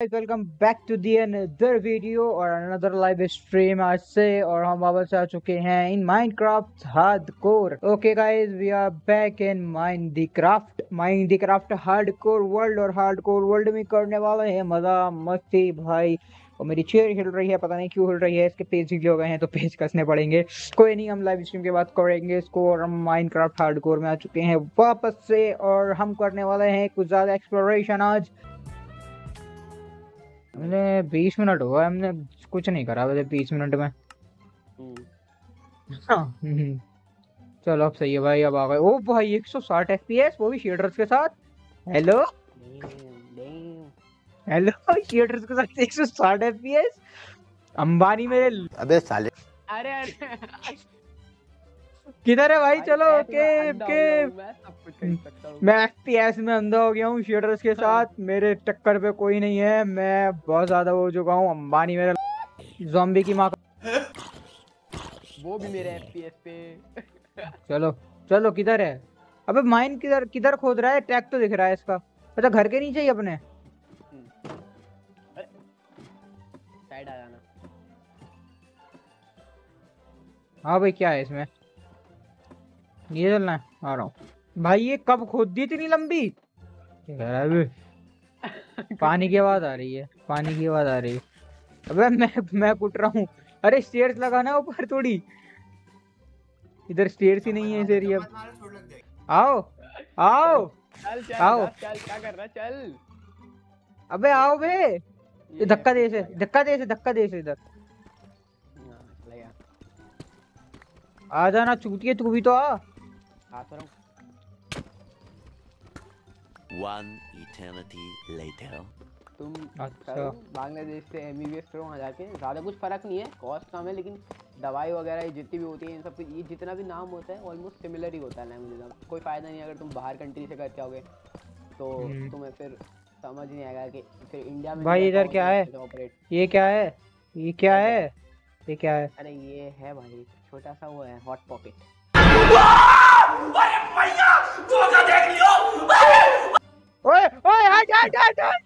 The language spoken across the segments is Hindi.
guys welcome back to the another video और अनदर लाइव स्ट्रीम आज से और हम वापस आ चुके हैं in Minecraft hardcore okay guys we are back in mine the craft mine the craft hardcore world और हार्डकोर वर्ल्ड में करने वाले हैं मज़ा, मस्ती, भाई। और मेरी चेयर हिल रही है, पता नहीं क्यों हिल रही है, इसके पेज हिले हो गए हैं तो पेज कसने पड़ेंगे। कोई नहीं, हम लाइव स्ट्रीम के बाद करेंगे इसको और हम माइनक्राफ्ट हार्डकोर में आ चुके हैं वापस से और हम करने वाले हैं कुछ ज़्यादा एक्सप्लोरेशन आज। हमने बीस मिनट हुआ हमने कुछ नहीं करा वैसे बीस मिनट में। हाँ, हम्म। चलो अब सही है भाई अब आ गए। ओ भाई 160 एफपीएस वो भी शेडर्स के साथ। हेलो हेलो शेडर्स के साथ 160 एफपीएस अंबानी मेरे अबे साले। अरे अरे। किधर है भाई? चलो मैं के अंधा के मैं हूँ एफपीएस में अंधा हो गया हूँ शेडर्स के साथ मेरे टक्कर पे कोई नहीं है मैं बहुत ज़्यादा हो चुका हूँ अंबानी मेरा जॉम्बी की माँ वो भी मेरे एफपीएस पे। चलो चलो किधर है? अबे माइन किधर किधर खोद रहा है? टैग तो दिख रहा है इसका। अच्छा घर के नीचे ही अपने। साइड आ जाना। हाँ भाई क्या है इसमें? ये चलना है आ रहा हूँ। भाई ये कब खोद दी इतनी लंबी? है पानी की आवाज़ आ रही है पानी की आवाज़ आ रही है। अबे मैं मैं कुट रहा हूँ। अरे स्टेयर्स लगाना ऊपर थोड़ी। इधर स्टेयर्स ही नहीं है इस एरिया आओ आओ चल चल आओ। चल क्या कर रहा चल। अबे आओ बे। धक्का दे इसे धक्का दे इसे धक्का दे इसे इधर। हाँ। आ जाना चूतिए तू भी तो आ। हाथ पर One eternity later. तुम अच्छा। बांग्लादेश से एमबीबीएस करो वहाँ जाके। ज़्यादा कुछ फ़र्क नहीं है कॉस्ट कम है लेकिन दवाई वगैरह ये जितनी भी होती है इन सब ये जितना भी नाम होता है ऑलमोस्ट सिमिलर ही होता है लैंग्वेज का। कोई फ़ायदा नहीं अगर तुम बाहर कंट्री से करके आओगे तो हम्म। तुम्हें फिर समझ नहीं आएगा कि फिर इंडिया में भाई, इधर क्या है? ऑपरेट ये क्या है? ये क्या है? ये क्या है? अरे ये है भाई छोटा सा वो है हॉट पॉकेट ओए ओए हट हट हट हट।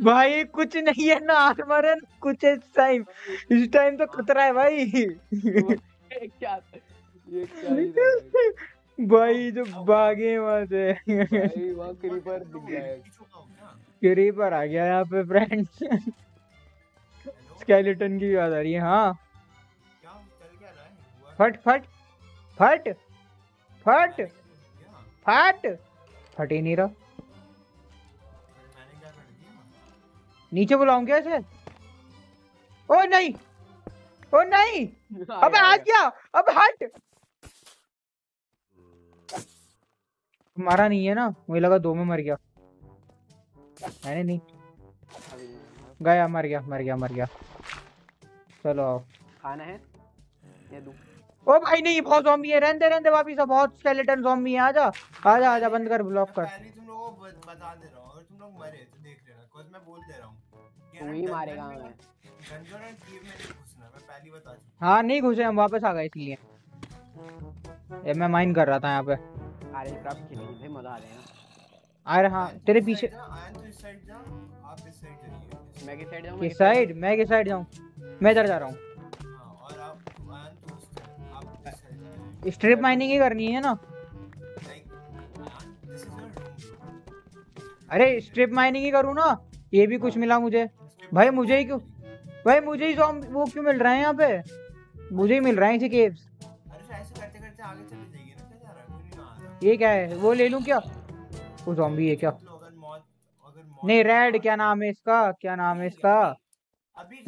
भाई कुछ नहीं है ना आर्मर है ना कुछ है इस टाइम इस टाइम तो खतरा है भाई। क्या ये क्या भाई। भाई जो भागे वहाँ से। भाई वहाँ क्रीपर दिख गया है। क्रीपर आ गया यहाँ पे फ्रेंड स्केलेटन की याद आ रही है हाँ। फट फट फट फट फट। फट ही नहीं रहा। नीचे बुलाऊं क्या इसे? ओ नहीं। ओ नहीं। अबे आ गया। अब हट। मारा नहीं है ना? मुझे लगा दो में मर गया। मैंने नहीं। गया मर गया मर गया मर गया। चलो आओ। खाना है? ये दूँ। ओ भाई नहीं बहुत जॉम्बी है। रहने रहने वापिस। आ, बहुत स्केलेटन जॉम्बी है। आजा आजा आजा बंद कर ब्लॉक कर। पहले तुम लोगों को बता दे रहा हूँ। अगर तुम लोग मरे तो देख लेना। कुछ मैं बोल दे रहा हूँ। तू ही मारेगा में- हमें। डंजन एंड केव में नहीं घुसना। मैं पहली बता चुका हाँ। नहीं घुसे हम वापस आ गए इसलिए। ये मैं माइन कर रहा था यहाँ पे। अरे क्राफ्ट खेलेंगे भाई मज़ा आ जाएगा अरे हाँ तेरे पीछे आयन तो इस साइड जा आप इस साइड जाइए मैं किस साइड जाऊँ? किस साइड मैं किस साइड जाऊँ? मैं इधर जा रहा हूँ। हाँ और आप आयन तो उस साइड आप इस साइड स्ट्रिप माइनिंग ही करनी है ना। अरे स्ट्रिप माइनिंग ही करूँ ना। ये भी कुछ मिला मुझे। भाई मुझे ही क्यों भाई मुझे ही वो क्यों मिल रहे हैं यहाँ पे? मुझे ही मिल रहे हैं इसे केव्स ये क्या है? वो ले लूँ क्या? वो जॉम्बी है क्या? नहीं रेड क्या नाम है इसका? क्या नाम है इसका?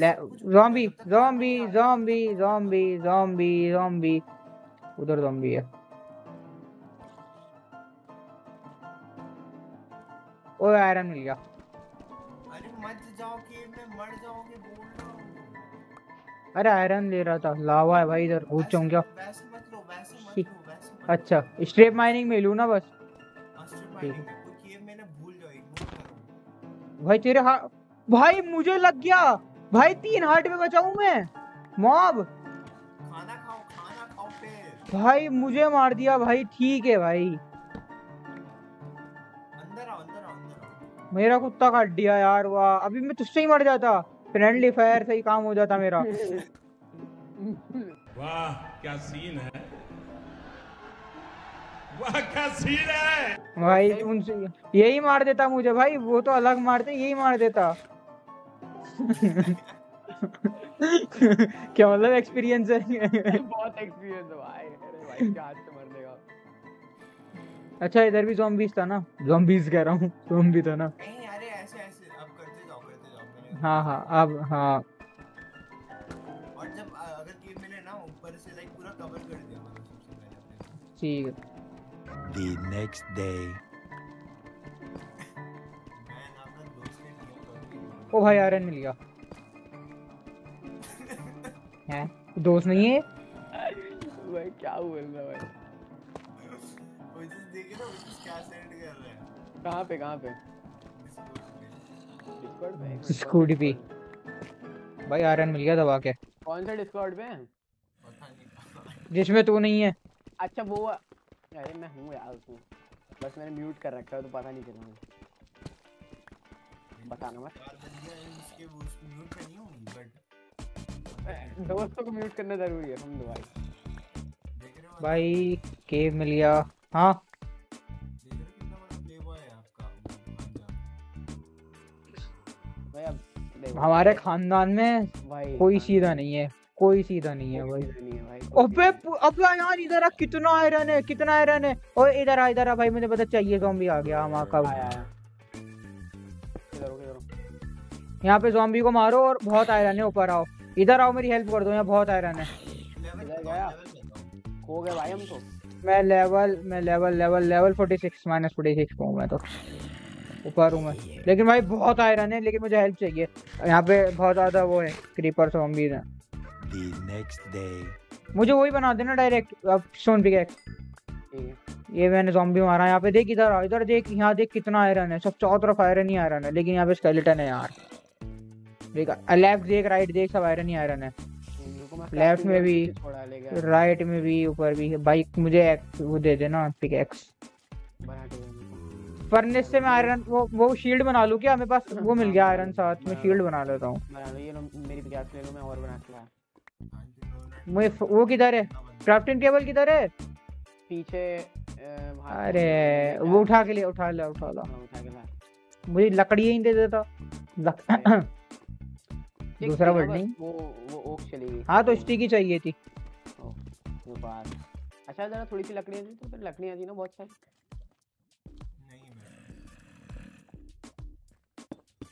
Zombie zombie zombie zombie zombie zombie उधर जॉम्बी है। ओए आयरन मिल गया। अरे मत जाओ केव में मर जाओगे बोल रहा हूँ अरे आयरन ले रहा था। लावा है भाई, इधर घुस क्या? अच्छा स्ट्रेप माइनिंग में लूँ ना बस। भाई तेरे हाथ भाई मुझे लग गया। भाई तीन हार्ट में बचाऊं मैं। मॉब खाना खाओ खाना खाओ फिर। भाई मुझे मार दिया भाई ठीक है भाई। अंदर आओ अंदर आओ अंदर आओ। मेरा कुत्ता काट दिया यार वाह। अभी मैं तुझसे ही मर जाता। फ्रेंडली फायर से ही काम हो जाता मेरा। वाह क्या सीन है? है भाई उनसे यही मार देता मुझे भाई वो तो अलग मारते यही मार देता। क्या मतलब एक्सपीरियंस है? बहुत एक्सपीरियंस है भाई। अरे भाई क्या से मरने का। अच्छा इधर भी zombies था ना? Zombies कह रहा हूँ zombie था ना? नहीं अरे ऐसे ऐसे अब करते जाओ करते जाओ हाँ हाँ अब हाँ। और जब अगर ना ऊपर से लाइक पूरा कवर कर दिया मैंने सबसे पहले ठीक है। The next day. ओ भाई आयरन मिल गया। हैं? दोस्त नहीं है? भाई क्या बोल रहा है भाई? वो जिस देखे ना वो क्या सेंड कर रहा है? कहाँ पे कहाँ पे? Discord पे। डिस्कॉर्ड पे। स्कूटी पे भाई आयरन मिल गया दबा के। कौन सा डिस्कॉर्ड पे? पता नहीं। जिसमें तू नहीं है। अच्छा वो अरे मैं हूँ यार तू। बस मैंने म्यूट कर रखा है तो पता नहीं चला मुझे बताना मत। हैं दोस्तों को म्यूट करना ज़रूरी है समझो भाई देख रहे हो भाई केव मिल गया। हाँ? हमारे खानदान में कोई सीधा नहीं है। कोई सीधा नहीं है भाई। नहीं है भाई अबे अबे यार इधर आ कितना आयरन है कितना आयरन है। ओए इधर आ इधर आ भाई मुझे पता चाहिए ज़ॉम्बी आ गया हम कब आया हो हो यहाँ पे ज़ॉम्बी को मारो और बहुत आयरन है ऊपर आओ। इधर आओ मेरी हेल्प कर दो यहाँ बहुत आयरन है। बताओ गया? भाई हम तो। मैं लेवल मैं लेवल लेवल लेवल 46 माइनस 46 पे हूँ मैं तो। ऊपर हूँ मैं। लेकिन भाई बहुत आयरन है लेकिन मुझे हेल्प चाहिए। यहाँ पे बहुत ज़्यादा वो है क्रीपर ज़ॉम्बीज हैं। The next day. मुझे वही बना देना डायरेक्ट अब स्टोन पिकैक्स ठीक। ये मैंने ज़ॉम्बी मारा। यहाँ पे देख इधर आ इधर देख यहाँ देख कितना आयरन है। सब चारों तरफ़ आयरन ही आयरन है। लेकिन यहाँ पे स्केलेटन है यार। देख लेफ़्ट देख राइट देख सब आयरन ही आयरन है। रुको मैं भी। राइट में भी ऊपर भी। भाई मुझे एक- वो दे देना पिकैक्स बना के फर्नेस से मैं आयरन वो वो शील्ड बना लूँ क्या? मेरे पास वो मिल गया आयरन साथ में शील्ड बना लेता हूँ। बना लो ये मेरी पिकास ले लो मैं और बना के तो मुझे वो किधर है? क्राफ्टिंग टेबल किधर है? पीछे अरे वो उठा के लिए उठा ले उठा ला। हाँ, लाया मुझे लकड़ी ही दे देता। दूसरा वर्ड नहीं। वो वो ओक चली गई। हाँ तो स्टिक ही चाहिए थी। वो बात। अच्छा जरा थोड़ी सी लकड़ियाँ थी तो फिर लकड़ियाँ थी ना बहुत सारी।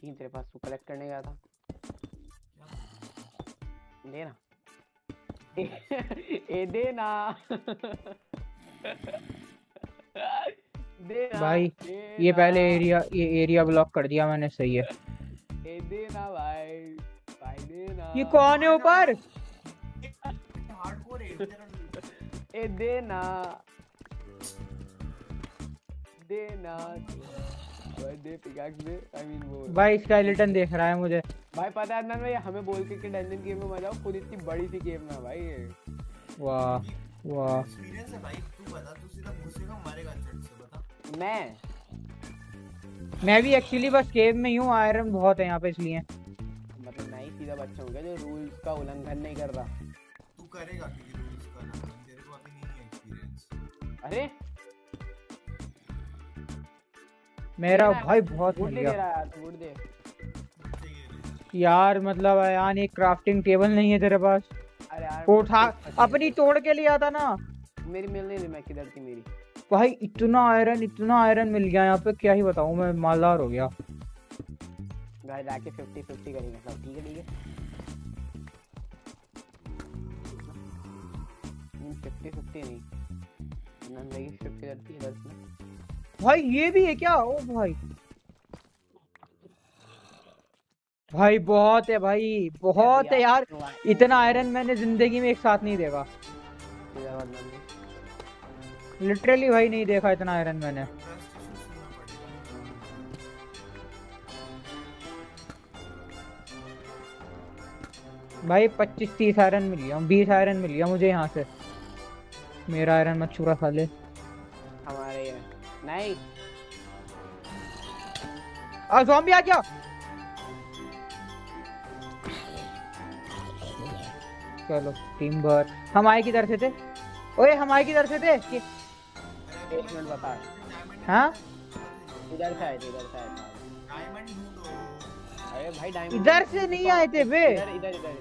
नहीं तेरे पास तू कलेक्ट करने गया था। दे ना। ए दे ना। दे भाई, दे ये पहले एरिया ये एरिया ब्लॉक कर दिया मैंने सही है। ए दे ना भाई भाई दे ना। ये कौन है ऊपर? हार्डकोर है ए दे ना। दे ना। भाई दे पिकाक्स दे आई मीन वो भाई स्केलेटन देख रहा है मुझे। भाई पता है अदनान भाई हमें बोल के कि डंजन गेम में मज़ा आओ खुद इतनी बड़ी सी गेम ना भाई। ये वाह वाह। एक्सपीरियंस है भाई तू बता तू सीधा घुसेगा मारेगा झट से बता। मैं? मैं भी एक्चुअली बस केव में ही हूँ आयरन बहुत है यहाँ पे इसलिए। मतलब मैं ही सीधा बच्चा हूँ क्या जो रूल्स का उल्लंघन नहीं कर रहा? तू करेगा क्योंकि रूल्स का ना तेरे को अभी नहीं है एक्सपीरियंस अरे? मेरा भाई बहुत वुड मिल दे गया। रहा है वुड दे। यार मतलब यार एक क्राफ्टिंग टेबल नहीं है तेरे पास। अरे यार वो उठा अपनी तोड़ के लिया था ना। मेरी मिल नहीं रही मैं किधर थी मेरी? भाई इतना आयरन इतना आयरन मिल गया यहाँ पे क्या ही बताऊँ मैं मालदार हो गया। गाइस आके 50 50 करेंगे सब ठीक है ठीक है? फिफ्टी फिफ्टी नहीं। नंदा की फिफ्टी करती है भाई ये भी है क्या? ओ भाई। भाई बहुत है भाई बहुत है यार। इतना आयरन मैंने ज़िंदगी में एक साथ नहीं देखा। लिटरली भाई नहीं देखा इतना आयरन मैंने। भाई पच्चीस तीस आयरन मिल गया बीस आयरन मिल गया मुझे यहाँ से। मेरा आयरन मत चुरा साले। हमारे नहीं। आ ज़ॉम्बी आ गया। चलो टीम भर। हम आए किधर से थे? ओए हम आए किधर से थे? कि... एक मिनट बता। हाँ? इधर से आए थे इधर से आए थे। डायमंड ढूंढो अरे भाई डायमंड इधर से नहीं आए थे बे। इधर इधर इधर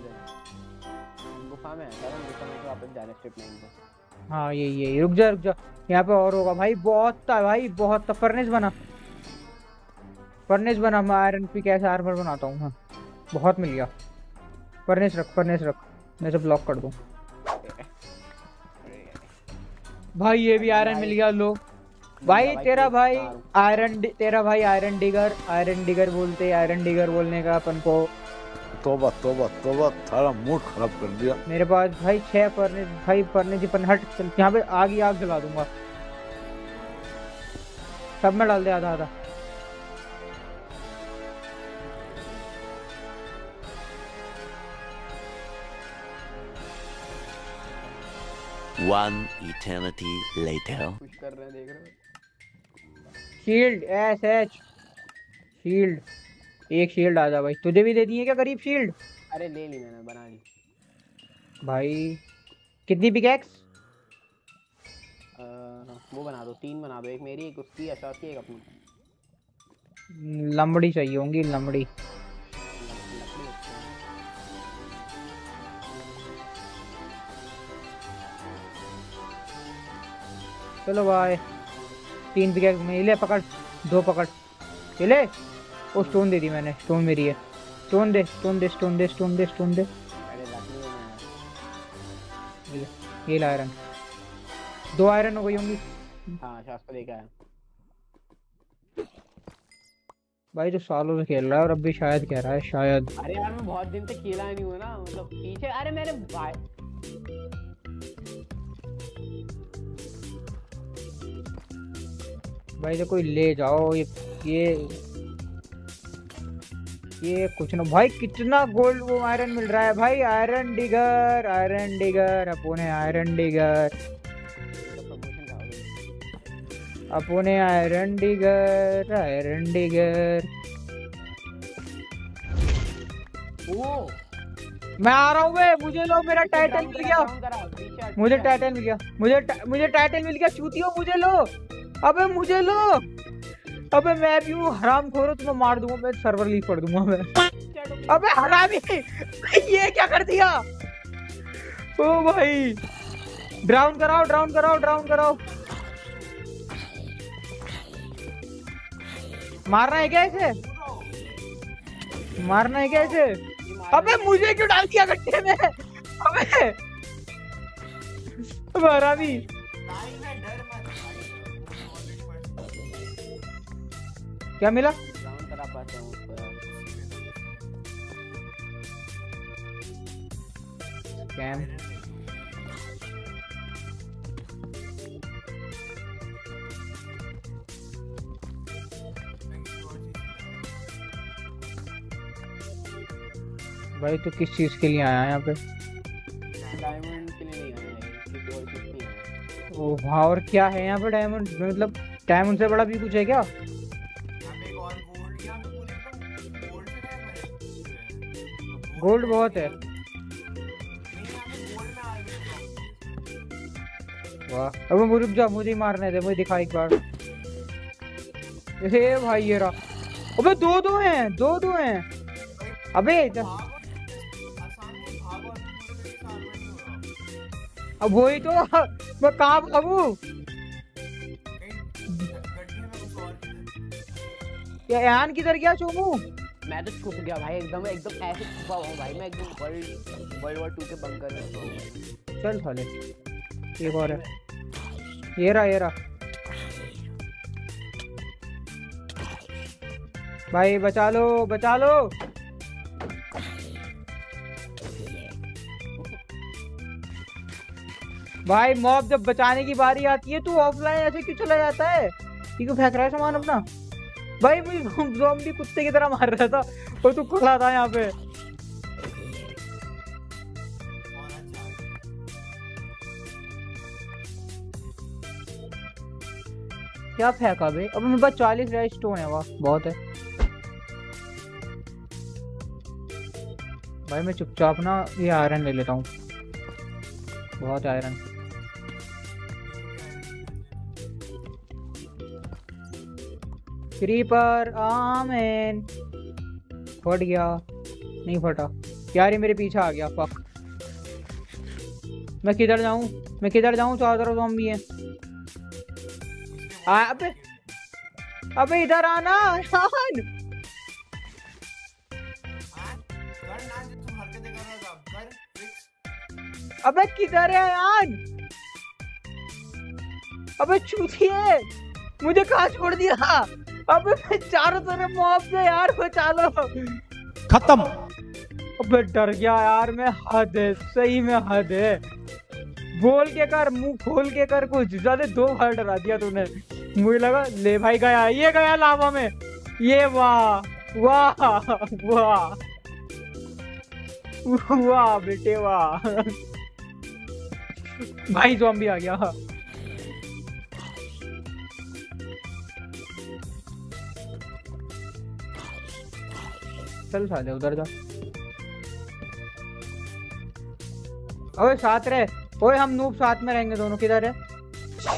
गुफा में है गुफा में से वापस जाना स्ट्रिप लाइन पे हाँ ये ये रुक जा रुक जा। यहाँ पे और होगा। भाई बहुत था भाई बहुत था फर्नेस बना। फर्नेस बना मैं आयरन पी कैसे आर्मर बनाता हूँ हाँ। बहुत मिल गया। फर्नेस रख फर्नेस रख। मैं सब ब्लॉक कर दूँ। भाई ये भी आयरन मिल गया लो। भाई तेरा भाई आयरन तेरा भाई आयरन डिगर आयरन डिगर बोलते आयरन डिगर बोलने का अपन को तोबा तोबा तोबा सारा मूड खराब कर दिया। मेरे पास भाई छह फर्नेस भाई फर्नेस अपन हट चल यहाँ पे आग ही आग जला दूँगा। सब में डाल दे आधा आधा। One eternity later. कुछ कर रहे हैं देख रहे हो। शील्ड एस एच शील्ड एक शील्ड आ जा भाई। तुझे भी दे दिए क्या करीब शील्ड अरे ले ली मैंने बना ली। भाई कितनी पिकैक्स अ, वो बना दो तीन बना दो एक मेरी एक उसकी अशात की एक अपनी। लंबड़ी चाहिए होंगी लंबड़ी। चलो भाई। तीन पिकैक्स में ले पकड़। दो पकड़। ये ले वो स्टोन दे दी मैंने। स्टोन मेरी है। स्टोन दे स्टोन दे स्टोन दे स्टोन दे स्टोन दे। है। ये ला आयरन दो आयरन हो गई होंगी। हाँ शास्त्र को लेके भाई जो सालों से खेल रहा है और अब भी शायद कह रहा है शायद। अरे यार मैं बहुत दिन से खेला नहीं हुआ ना मतलब पीछे अरे मेरे भाई भाई तो कोई ले जाओ ये ये ये कुछ ना भाई कितना गोल्ड वो आयरन मिल रहा है भाई? आयरन डिगर आयरन डिगर अपोने आयरन डिगर अपोने आयरन डिगर आयरन डिगर ओ मैं आ रहा हूँ बे मुझे लो मेरा टाइटल मिल गया। मुझे। टाइटल मिल गया। मुझे मुझे टाइटल मिल गया चूतियो मुझे लो। अबे मुझे लो। अबे मैं भी हूँ, हराम खोरो, तुम्हें मार दूँगा, मैं सर्वर लीव कर दूँगा मैं। अबे हरामी, ये क्या कर दिया? ओ भाई। ड्राउन कराओ ड्राउन कराओ ड्राउन कराओ। मारना है क्या इसे? मारना है क्या इसे? अबे मुझे क्यों डाल दिया गड्ढे में? अबे हरामी। क्या मिला? डाउन करा पाते हैं उसको यार कैम भाई तो किस चीज़ के लिए आया यहाँ पे? डायमंड के लिए नहीं आया ओ हाँ और क्या है यहाँ पे डायमंड मतलब डायमंड से बड़ा भी कुछ है क्या? गोल्ड बहुत है। वाह अब रुक जा मुझे मारने दे मुझे दिखा एक बार। हे भाई ये रहा। अबे दो दो हैं दो दो हैं। अबे अब वही तो मैं कहाँ भागू ये यान किधर गया चोमू? मैं तो छुप गया भाई, एकदम एकदम ऐसे छुपा हुआ भाई, मैं एकदम वर्ल्ड वर्ल्ड वॉर टू के बंकर में छुपा चल साले, एक और है। ये रहा ये रहा। भाई बचा लो बचा लो। भाई मॉब जब बचाने की बारी आती है, तू ऑफलाइन ऐसे क्यों चला जाता है? ये क्यों फेंक रहा है सामान अपना। भाई, मैं कुत्ते की तरह मार रहा था और तू खुला था यहाँ पे। क्या फेंका भाई? अब मेरे पास चालीस रेड स्टोन है, वाह, बहुत है। भाई, मैं चुपचाप ना ये आयरन ले लेता हूँ। बहुत आयरन क्रीपर आमेन। फट गया। नहीं फटा। यार ये मेरे पीछे आ गया। फक मैं किधर जाऊँ? मैं किधर जाऊँ? चारों तरफ़ ज़ॉम्बी है। आ, अबे। अबे इधर आना। यार हाँ? अबे किधर है यार? अबे चूतिए। मुझे कहा छोड़ दिया? अबे मैं चारों तरफ़ मॉब से यार बचा लो खत्म। अबे डर गया यार मैं हद है सही में हद है। बोल के कर मुँह खोल के कर कुछ ज़्यादा दो बार डरा दिया तूने। मुझे लगा ले भाई गया ये गया लावा में। ये वाह वाह वाह। वाह बेटे वाह। भाई जॉम्बी आ गया। चल साले, उधर जा। ओए, साथ रहे। ओए, हम नूब साथ में रहेंगे दोनों, किधर है?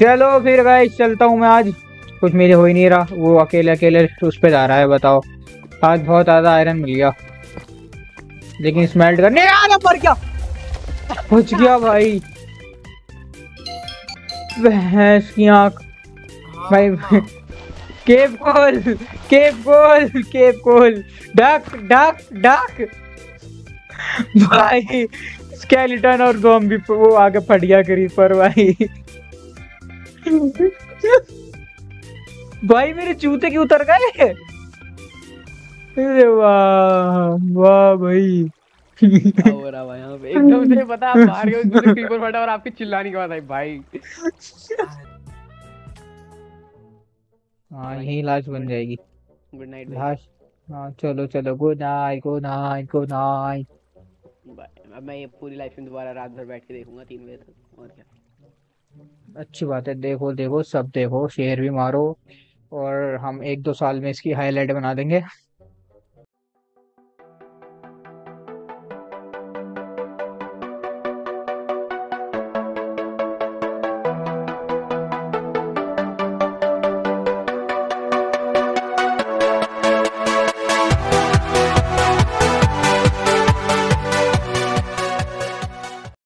चलो फिर गाइस चलता हूँ मैं आज। कुछ मेरे हो ही नहीं रहा। वो अकेले अकेले उस पर जा रहा है, बताओ। आज बहुत ज़्यादा आयरन मिल गया। लेकिन स्मेल्ट करने आना पर क्या बच गया भाई। भैंस की आँख। हाँ भाई हाँ। केप कोल केप कोल केप कोल डक डक डक भाई स्केलेटन और ज़ॉम्बी वो आगे फट गया क्रीपर भाई। भाई, मेरे जूते क्यों उतर गए? अरे वाह वाह भाई। हो रहा है यहाँ पे एकदम से पता आप बाहर गए और आपके चिल्लाने के बाद आई भाई। हाँ यही लाश बन जाएगी। गुड नाइट लाश हाँ चलो चलो good night good night good night अब मैं ये पूरी लाइफ में दोबारा रात भर बैठ के देखूँगा तीन बजे तक और क्या। अच्छी बात है देखो देखो सब देखो शेयर भी मारो और हम एक दो साल में इसकी हाईलाइट बना देंगे।